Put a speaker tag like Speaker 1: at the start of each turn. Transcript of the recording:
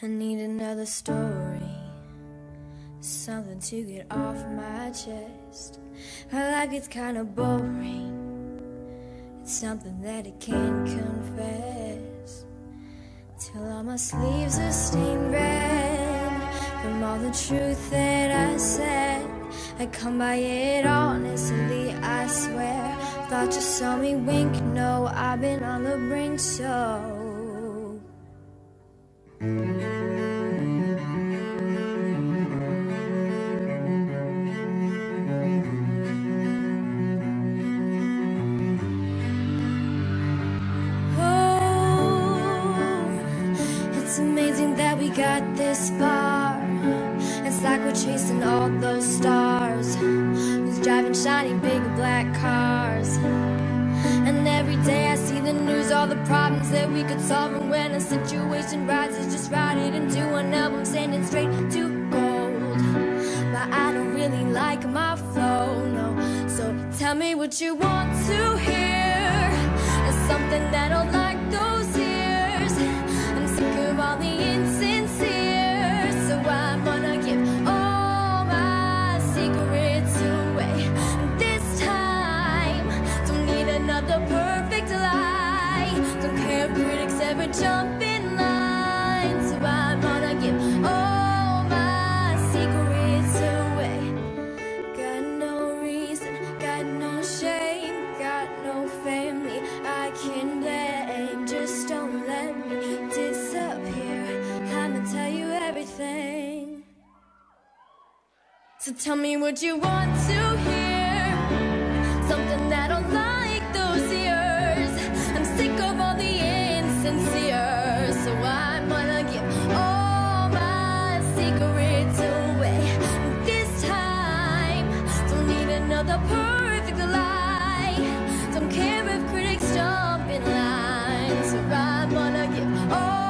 Speaker 1: I need another story, something to get off my chest. My life gets kinda boring. It's something that I can't confess. Till all my sleeves are stained red from all the truth that I said. I come by it honestly, I swear. Thought you saw me wink, no, I've been on the brink, so. Got this far. It's like we're chasing all those stars. Who's driving shiny big black cars? And every day I see the news, all the problems that we could solve. And when a situation rises, just write it into an album, sending straight to gold. But I don't really like my flow, no. So tell me what you want to hear. Another perfect lie. Don't care if critics ever jump in line, so I'm gonna give all my secrets away. Got no reason, got no shame, got no family I can blame. Just don't let me disappear. I'ma tell you everything. So tell me what you want to hear. Something that'll like don't need another perfect lie. Don't care if critics jump in line. So I'm gonna give